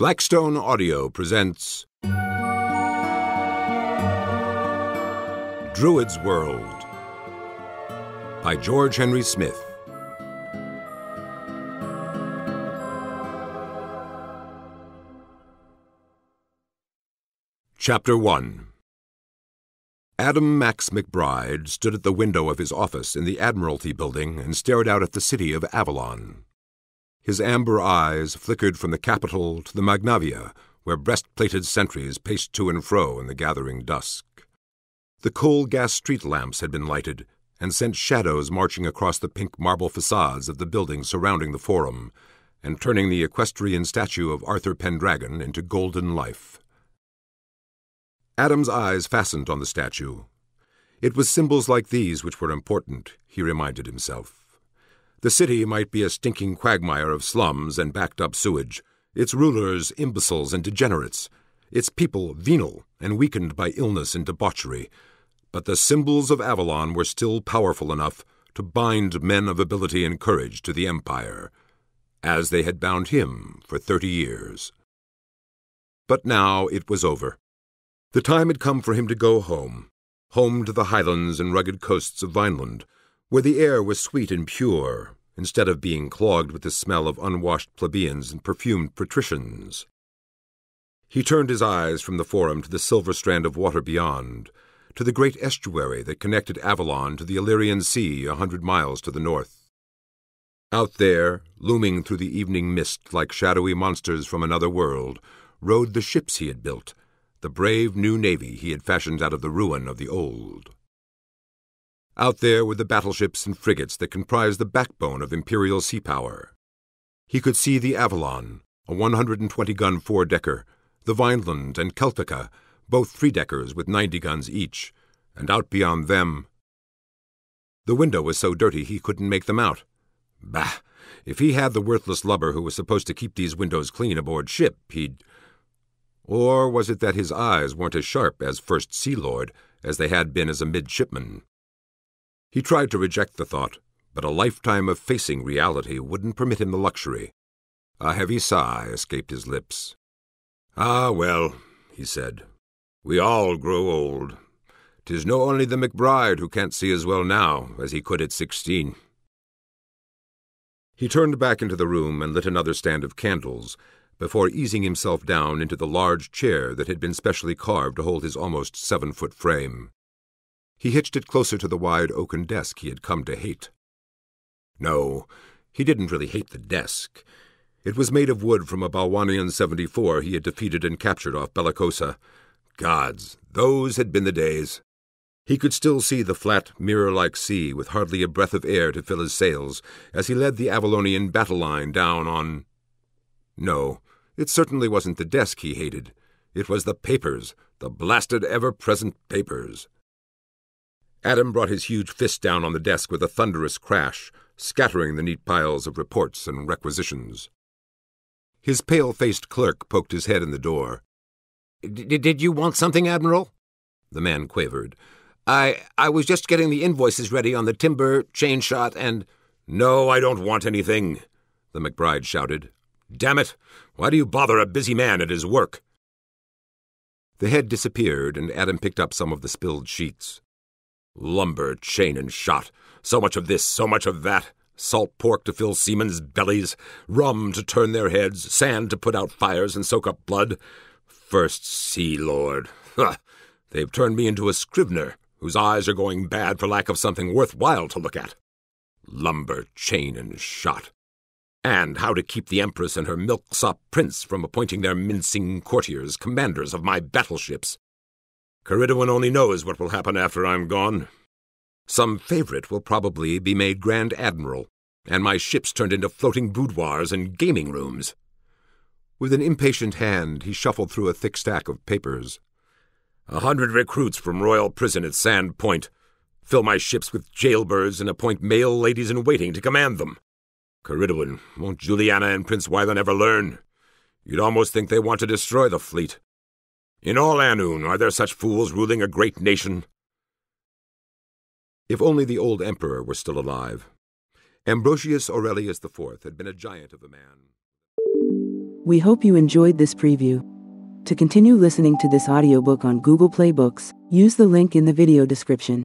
Blackstone Audio presents Druids' World by George Henry Smith. Chapter 1 Adam Max McBride stood at the window of his office in the Admiralty building and stared out at the city of Avalon. His amber eyes flickered from the Capitol to the Magnavia, where breast-plated sentries paced to and fro in the gathering dusk. The coal gas street lamps had been lighted and sent shadows marching across the pink marble facades of the buildings surrounding the Forum, and turning the equestrian statue of Arthur Pendragon into golden life. Adam's eyes fastened on the statue. It was symbols like these which were important, he reminded himself. The city might be a stinking quagmire of slums and backed up sewage, its rulers imbeciles and degenerates, its people venal and weakened by illness and debauchery, but the symbols of Avalon were still powerful enough to bind men of ability and courage to the empire, as they had bound him for thirty years. But now it was over. The time had come for him to go home, home to the highlands and rugged coasts of Vineland, where the air was sweet and pure, instead of being clogged with the smell of unwashed plebeians and perfumed patricians. He turned his eyes from the forum to the silver strand of water beyond, to the great estuary that connected Avalon to the Illyrian Sea a hundred miles to the north. Out there, looming through the evening mist like shadowy monsters from another world, rode the ships he had built, the brave new navy he had fashioned out of the ruin of the old. Out there were the battleships and frigates that comprised the backbone of imperial sea power. He could see the Avalon, a 120 gun four decker, the Vineland and Celtica, both three deckers with 90 guns each, and out beyond them. The window was so dirty he couldn't make them out. Bah! If he had the worthless lubber who was supposed to keep these windows clean aboard ship, he'd. Or was it that his eyes weren't as sharp as First Sea Lord as they had been as a midshipman? He tried to reject the thought, but a lifetime of facing reality wouldn't permit him the luxury. A heavy sigh escaped his lips. Ah, well, he said, we all grow old. Tis no only the McBride who can't see as well now as he could at sixteen. He turned back into the room and lit another stand of candles before easing himself down into the large chair that had been specially carved to hold his almost seven foot frame. He hitched it closer to the wide oaken desk he had come to hate. No, he didn't really hate the desk. It was made of wood from a Balwanian 74 he had defeated and captured off Bellicosa. Gods, those had been the days. He could still see the flat, mirror like sea with hardly a breath of air to fill his sails as he led the Avalonian battle line down on. No, it certainly wasn't the desk he hated. It was the papers, the blasted ever present papers. Adam brought his huge fist down on the desk with a thunderous crash, scattering the neat piles of reports and requisitions. His pale faced clerk poked his head in the door. Did you want something, Admiral? The man quavered. I I was just getting the invoices ready on the timber, chain shot, and. No, I don't want anything, the McBride shouted. Damn it! Why do you bother a busy man at his work? The head disappeared, and Adam picked up some of the spilled sheets. Lumber, chain, and shot. So much of this, so much of that. Salt pork to fill seamen's bellies, rum to turn their heads, sand to put out fires and soak up blood. First Sea Lord. They've turned me into a scrivener whose eyes are going bad for lack of something worthwhile to look at. Lumber, chain, and shot and how to keep the Empress and her milksop prince from appointing their mincing courtiers commanders of my battleships. Caridwen only knows what will happen after I'm gone. Some favorite will probably be made Grand Admiral, and my ships turned into floating boudoirs and gaming rooms. With an impatient hand, he shuffled through a thick stack of papers. A hundred recruits from Royal Prison at Sand Point. Fill my ships with jailbirds and appoint male ladies in waiting to command them. Caridwen, won't Juliana and Prince Wylan ever learn? You'd almost think they want to destroy the fleet. In all Annwn, are there such fools ruling a great nation? If only the old emperor were still alive. Ambrosius Aurelius IV had been a giant of a man. We hope you enjoyed this preview. To continue listening to this audiobook on Google Play Books, use the link in the video description.